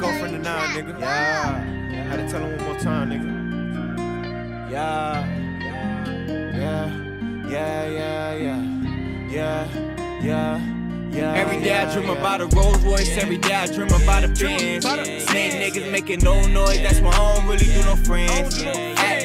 go from the nine, nigga. Yeah. Had to tell him one more time, nigga. Yeah. Yeah. Yeah, yeah, yeah. Yeah. Yeah. Yeah, Every day yeah, I dream yeah. about a Rolls Royce. Every day I dream about a Benz. Snake niggas making no noise. That's why I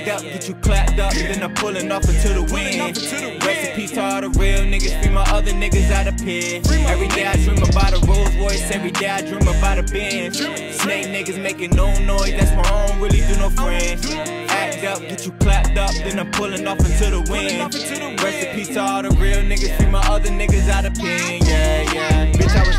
Act up, get you clapped up, then I'm pulling off into the wind. Rest in peace to all the real niggas. Free my other niggas out of pen. Every day I dream about a Rolls Royce. Every day I dream about a Benz. Snake niggas making no noise. That's why I don't really do no friends. Act up, get you clapped up, then I'm pulling off into the wind. Rest in peace to all the real niggas. Free my other niggas out of pen.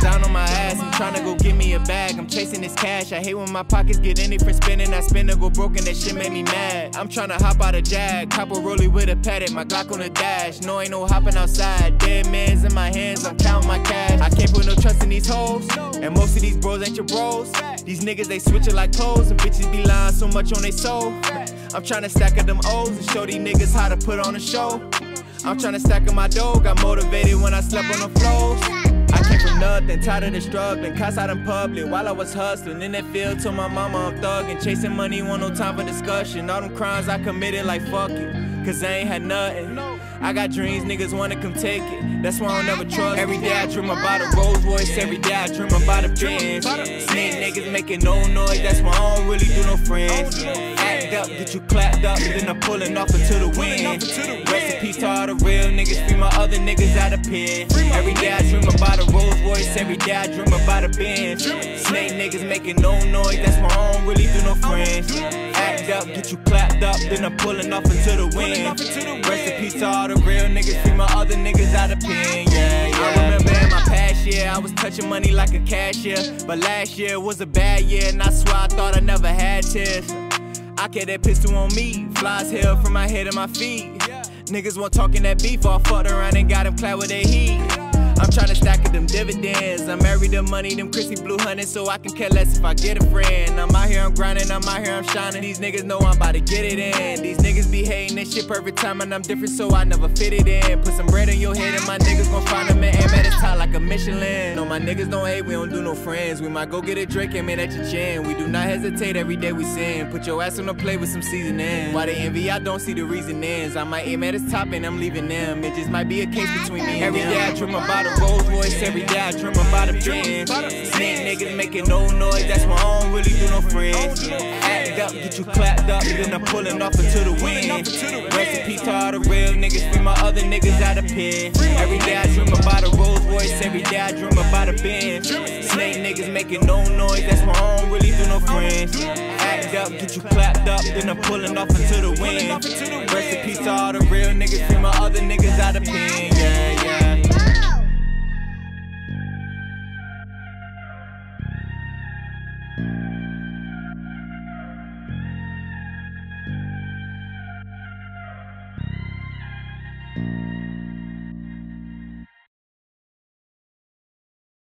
Down on my ass. I'm tryna go get me a bag. I'm chasing this cash. I hate when my pockets get any for spending. I spend or go broken. That shit made me mad. I'm tryna hop out a jag. Cop a with a paddock. My Glock on the dash. No, ain't no hopping outside. Dead man's in my hands. I'm counting my cash. I can't put no trust in these hoes. And most of these bros ain't your bros. These niggas, they switching like clothes. And bitches be lying so much on they soul. I'm tryna stack up them O's and show these niggas how to put on a show. I'm tryna stack up my dough, got motivated when I slept on the floors. Nothing, tired of the struggling, cuss out in public while I was hustling. In that field, told my mama I'm thugging, chasing money, want no time for discussion. All them crimes I committed, like fuck it, cause I ain't had nothing. I got dreams, niggas wanna come take it. That's why I don't never trust. Every day I dream about a Rolls Royce, every day I dream about a Benz. Snake niggas making no noise, that's why I don't really do no friends. Act up, get you clapped up, then I'm pulling off into the wind. Rest in peace to all the real niggas, other niggas out of pen. Every day I dream about a Rolls Royce, every day I dream about a Benz. Snake niggas making no noise, that's why I don't really do no friends. Act up, get you clapped up, then I'm pulling off into the wind. Rest in peace to all the real niggas, free my other niggas out of pen. Yeah, yeah. I remember in my past year, I was touching money like a cashier. But last year was a bad year, and I swear I thought I never had tears. I kept that pistol on me, flies hell from my head and my feet. Niggas want talking that beef, all fucked around and got them clad with their heat. I'm tryna stack up them dividends. I'm married to money, them Chrissy blue honey, so I can care less if I get a friend. I'm out here, I'm grinding, I'm out here, I'm shining. These niggas know I'm about to get it in. These niggas be hating this shit perfect time, and I'm different, so I never fit it in. Put some bread in your head, and my niggas gon' find them and aim at the top like a Michelin. No, my niggas don't hate, we don't do no friends. We might go get a drink and man at your chin. We do not hesitate every day we sin. Put your ass on the plate with some seasoning. Why they envy, I don't see the reasonings. I might aim at his top and I'm leaving them. It just might be a case between me and Every day I dream about a Rolls Royce, every day I dream about a Benz. Snake niggas making no noise, that's why I don't really do no friends. Act up, get you clapped up, then I'm pulling off into the wind. Peace to all the real niggas, free my other niggas out of pen. Every day I dream about a Rolls Royce, every day I dream about a Benz. Snake niggas making no noise, that's why I don't really do no friends. Act up, get you clapped up, then I'm pulling off into the wind. Peace to all the real niggas, free my other niggas out of pen. thank you